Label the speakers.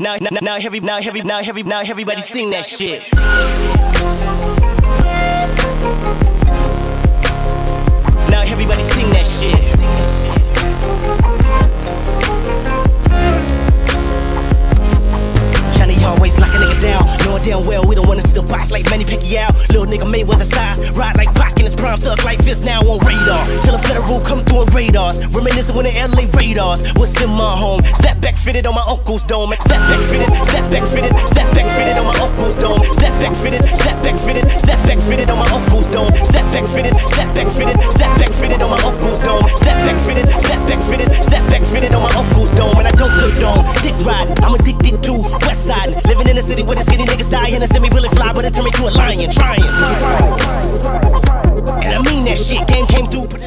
Speaker 1: Now, now, now, every, now, every, now, every, now, everybody sing that shit. Now everybody sing that shit. Johnny always lock a nigga down. Knowing damn well we don't box like Manny Pacquiao. Little nigga Mayweather size. Ride like Pac in his prime. Thug like fist now on radar. Till a federal come through on radars. Reminiscing when the LA Raiders was in my home. Step back fitted on my uncle's dome. Step back fitted, step back fitted, step back fitted on my uncle's dome. Step back fitted, step back fitted, step back fitted on my uncle's dome. Step back fitted. Step back fitted, step back fitted, city where the skinny niggas dying. And send me really fly, but it turned me to a lion. Trying. And I mean that shit. Game came through.